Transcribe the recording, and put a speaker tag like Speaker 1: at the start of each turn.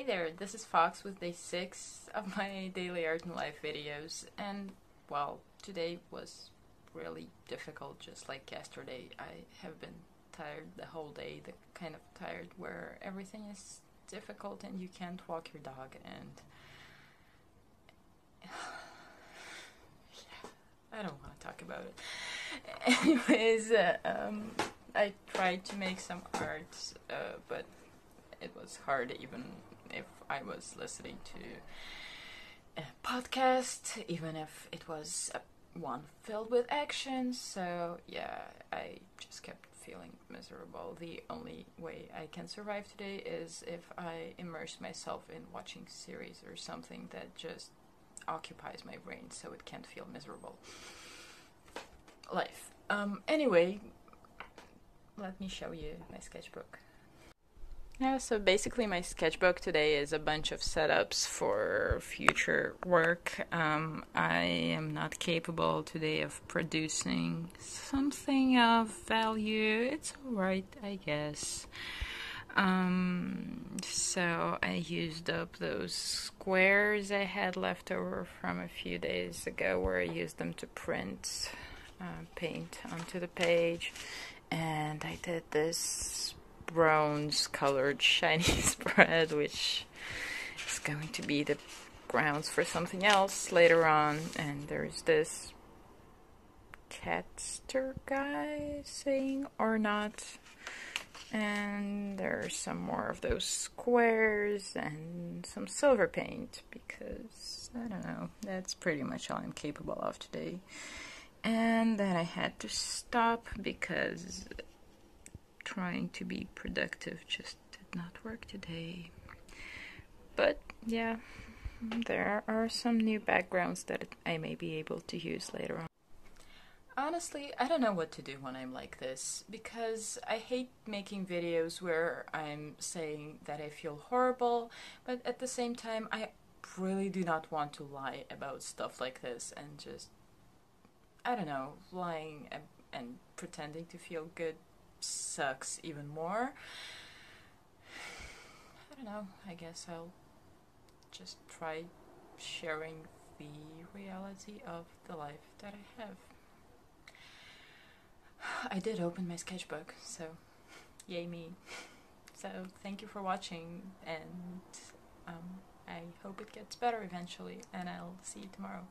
Speaker 1: Hey there, this is Fox with day 6 of my daily art and life videos, and well, today was really difficult just like yesterday. I have been tired the whole day, the kind of tired where everything is difficult and you can't walk your dog and yeah, I don't want to talk about it. Anyways, uh, um, I tried to make some art, uh, but it was hard even if I was listening to a podcast, even if it was one filled with action. So, yeah, I just kept feeling miserable. The only way I can survive today is if I immerse myself in watching series or something that just occupies my brain so it can't feel miserable. Life. Um, anyway, let me show you my sketchbook. Yeah, so basically, my sketchbook today is a bunch of setups for future work. Um, I am not capable today of producing something of value. It's alright, I guess. Um, so I used up those squares I had left over from a few days ago where I used them to print uh, paint onto the page. And I did this bronze colored shiny spread, which is going to be the grounds for something else later on. And there's this catster guy saying or not. And there's some more of those squares and some silver paint because I don't know, that's pretty much all I'm capable of today. And then I had to stop because trying to be productive just did not work today. But yeah, there are some new backgrounds that I may be able to use later on. Honestly, I don't know what to do when I'm like this because I hate making videos where I'm saying that I feel horrible, but at the same time, I really do not want to lie about stuff like this and just, I don't know, lying and, pretending to feel good sucks even more. I don't know, I guess I'll just try sharing the reality of the life that I have. I did open my sketchbook, so yay me. So thank you for watching, and um, I hope it gets better eventually, and I'll see you tomorrow.